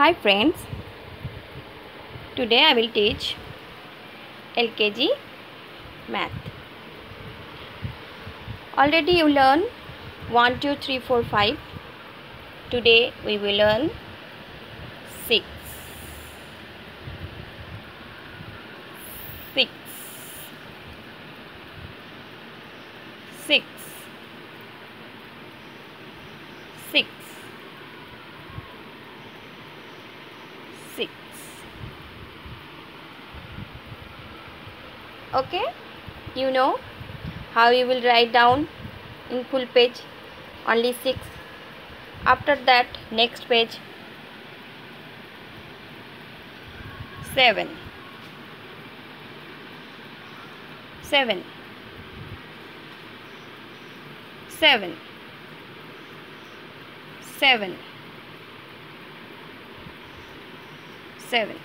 Hi friends, today I will teach LKG math. Already you learn 1, 2, 3, 4, 5. Today we will learn 6. 6. 6. 6. 6 okay? You know how you will write down in full page only 6 after that next page. 7 7 7 7 7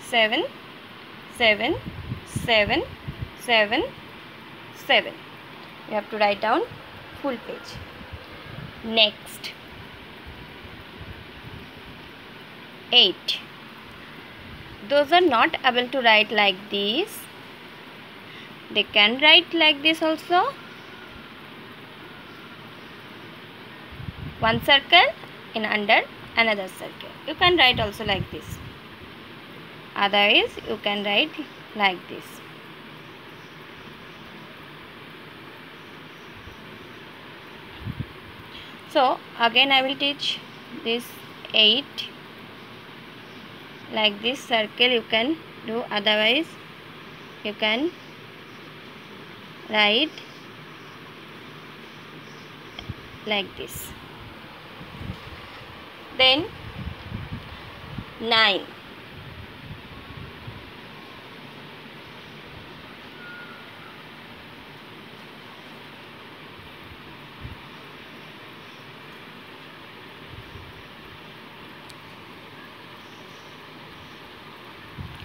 7 7 7 7 7 you have to write down full page. Next. 8 those are not able to write like this. They can write like this also. One circle in under another circle. You can write also like this otherwise you can write like this. So again I will teach this 8 like this circle you can do. Otherwise you can write like this. Then 9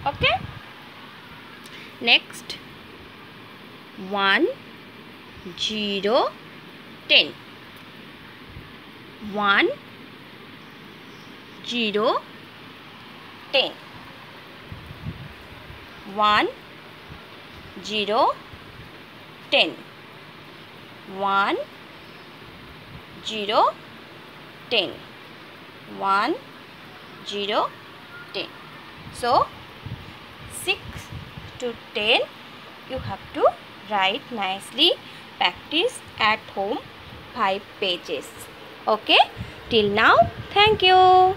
okay. Next. 1 0 10 1 0 10 1 0 10 1 0 10 1 0 10 so 6 to 10 you have to write nicely practice at home 5 pages. Okay? Till now thank you